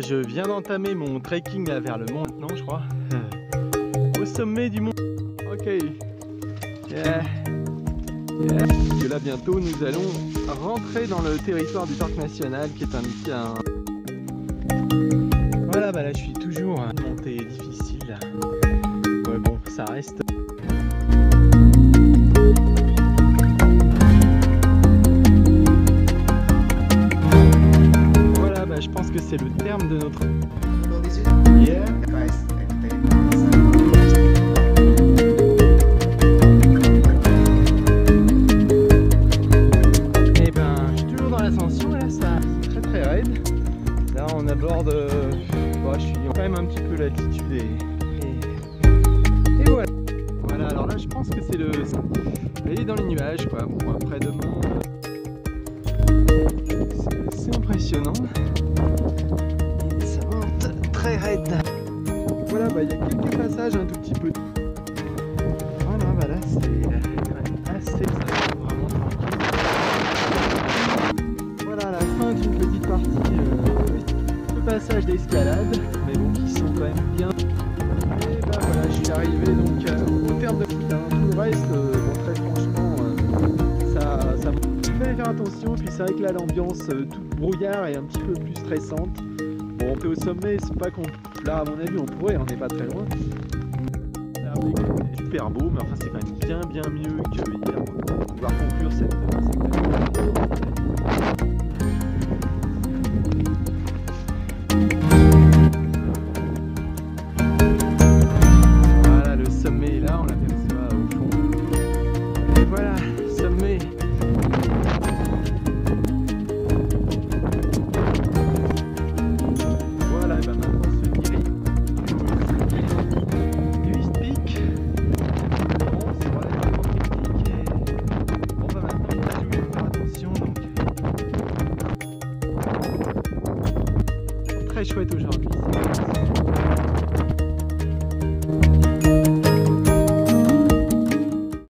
Je viens d'entamer mon trekking là, vers le mont maintenant, je crois. Au sommet du mont. Ok. Yeah. Yeah. Que là, bientôt, nous allons rentrer dans le territoire du parc national qui est indiqué à un... Voilà, bah là, je suis toujours une montée difficile. Ouais, bon, ça reste. Je pense que c'est le terme de notre. Yeah. Et ben, je suis toujours dans l'ascension là, ça c'est très très raide. Là, on aborde. euh, bon, je suis quand même un petit peu l'altitude et, et. et voilà. Voilà, alors là, je pense que c'est le. Elle est dans les nuages, quoi. Bon, après demain. C'est impressionnant. Très raide. Voilà, bah, il y a quelques passages un tout petit peu. Voilà, bah là, c'est euh, assez vraiment tranquille. Voilà, la fin d'une petite partie, euh, de passage d'escalade, mais bon, qui sont quand même bien. Et bah voilà, je suis arrivé donc euh, au terme de putain, tout le reste, euh, bon, très franchement, euh, ça, ça il fallait faire attention, puis c'est vrai que là l'ambiance toute brouillard et un petit peu plus stressante. On est au sommet, c'est pas qu'on. Là, à mon avis, on pourrait, on n'est pas très loin. Là, super beau, mais enfin, c'est quand bien, bien mieux que hier pour pouvoir conclure cette... Très chouette aujourd'hui.